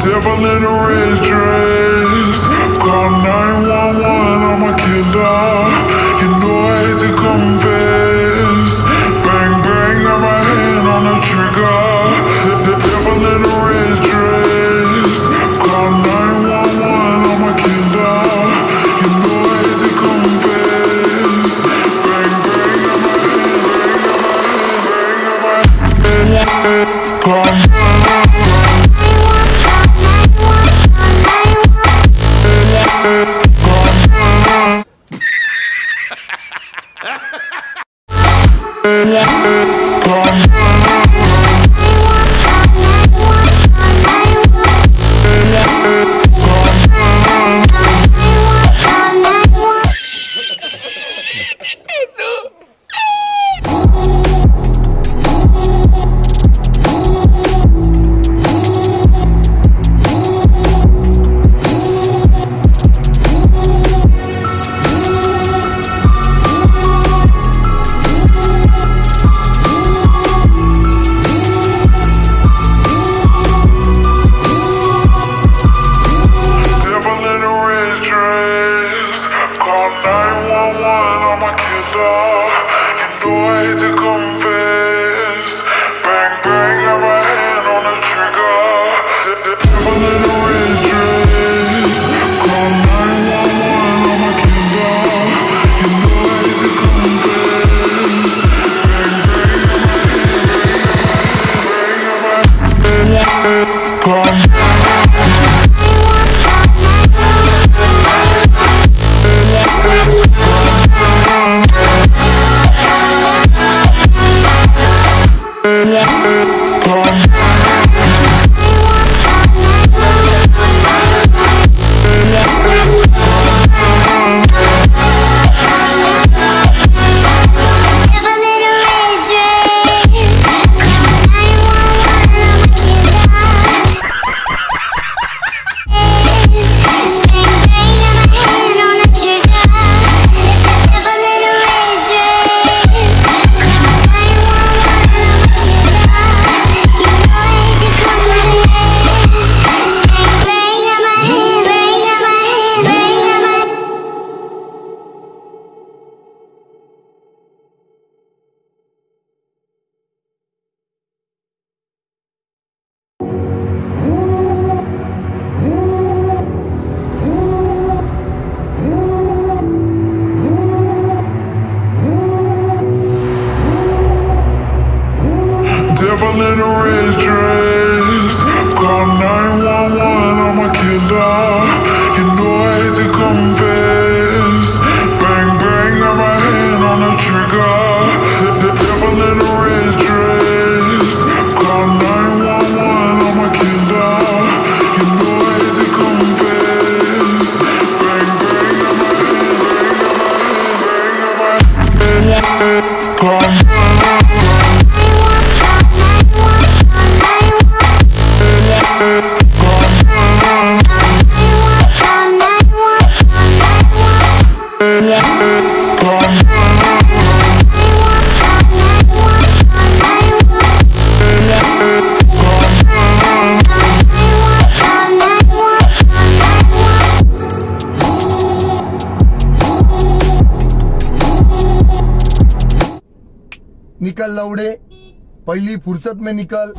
devil in a red dress. Call 911, I'm a killer. You know I hate to confess. girl in red dress. Call 911, I'm a killer. लौड़े पहली फुर्सत में निकल।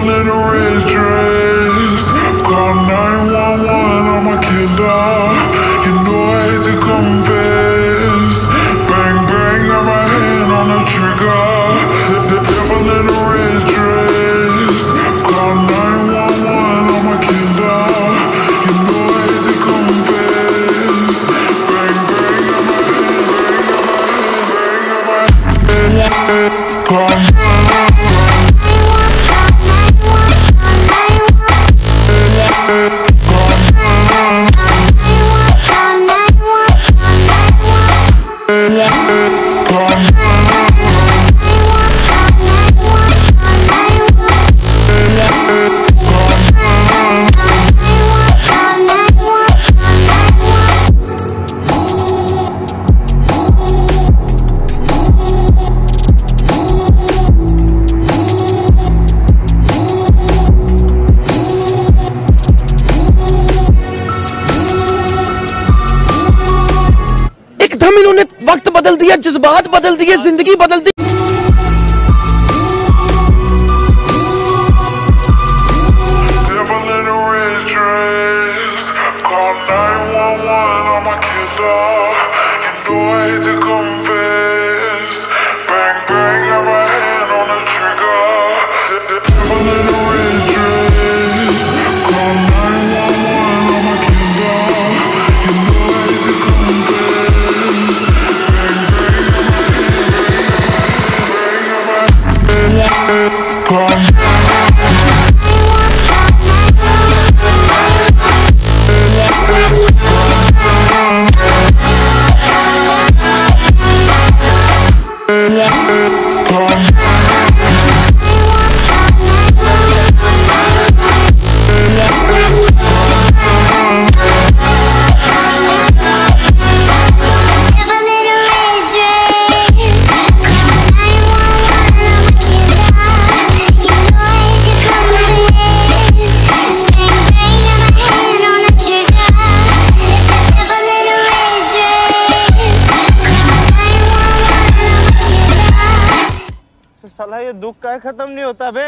girl in red dress. Call 911, I'm a killer. You know I hate to confess. Bang, bang, got my hand on the trigger. बदल दिया जज्बात बदल दिए ज़िंदगी बदल दी। Yeah. ये दुख का खत्म नहीं होता बे।